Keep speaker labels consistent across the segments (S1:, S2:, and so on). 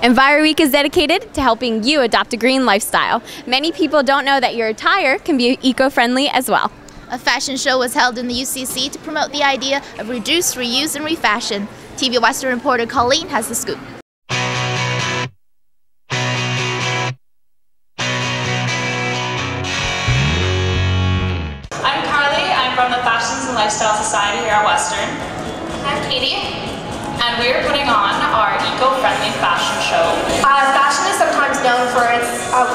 S1: EnviroWeek is dedicated to helping you adopt a green lifestyle. Many people don't know that your attire can be eco-friendly as well.
S2: A fashion show was held in the UCC to promote the idea of reduce, reuse, and refashion. TV Western reporter Colleen has the scoop.
S3: I'm Carly. I'm from the Fashions and Lifestyle Society here at Western.
S4: I'm Katie.
S3: And we're putting on our eco-friendly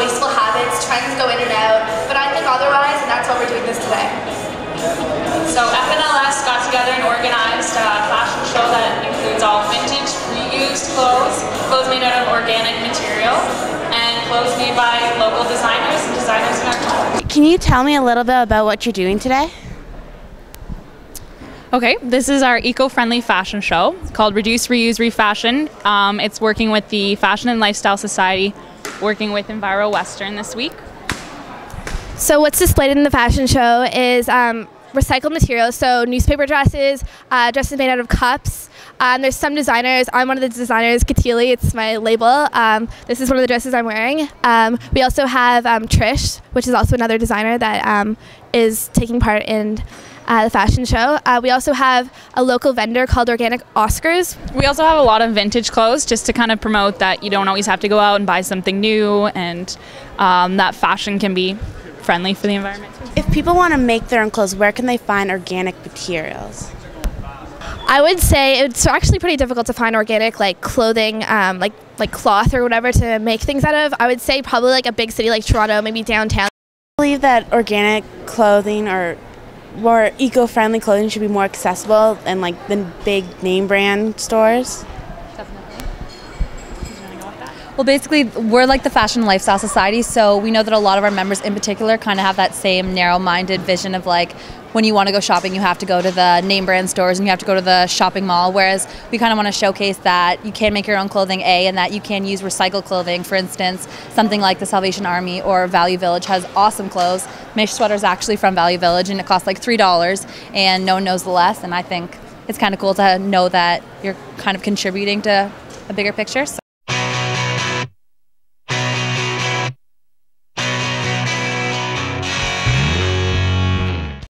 S4: wasteful habits, trends go in and out, but I think otherwise, and that's why we're doing this today.
S3: So FNLS got together and organized a fashion show that includes all vintage, reused clothes, clothes made out of organic material, and clothes made by local designers and designers in our community.
S5: Can you tell me a little bit about what you're doing today?
S3: Okay, this is our eco-friendly fashion show called Reduce, Reuse, Refashion. Um, it's working with the Fashion and Lifestyle Society, working with Enviro Western this week.
S6: So what's displayed in the fashion show is um, recycled materials, so newspaper dresses, uh, dresses made out of cups. Um, there's some designers. I'm one of the designers, Katili. It's my label. Um, this is one of the dresses I'm wearing. Um, we also have um, Trish, which is also another designer that um, is taking part in uh, the fashion show. Uh, we also have a local vendor called Organic Oscars.
S3: We also have a lot of vintage clothes just to kind of promote that you don't always have to go out and buy something new and um, that fashion can be friendly for the environment.
S5: If people want to make their own clothes, where can they find organic materials?
S6: I would say it's actually pretty difficult to find organic like clothing, um, like like cloth or whatever to make things out of. I would say probably like a big city like Toronto, maybe downtown.
S5: I believe that organic clothing or more eco-friendly clothing should be more accessible than like the big name brand stores.
S7: Well, basically, we're like the Fashion and Lifestyle Society, so we know that a lot of our members in particular kind of have that same narrow minded vision of like when you want to go shopping, you have to go to the name brand stores and you have to go to the shopping mall. Whereas we kind of want to showcase that you can make your own clothing, A, and that you can use recycled clothing. For instance, something like the Salvation Army or Value Village has awesome clothes. Mish sweater is actually from Value Village and it costs like $3, and no one knows the less. And I think it's kind of cool to know that you're kind of contributing to a bigger picture. So.